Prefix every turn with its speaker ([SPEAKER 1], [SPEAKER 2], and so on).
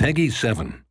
[SPEAKER 1] Peggy 7.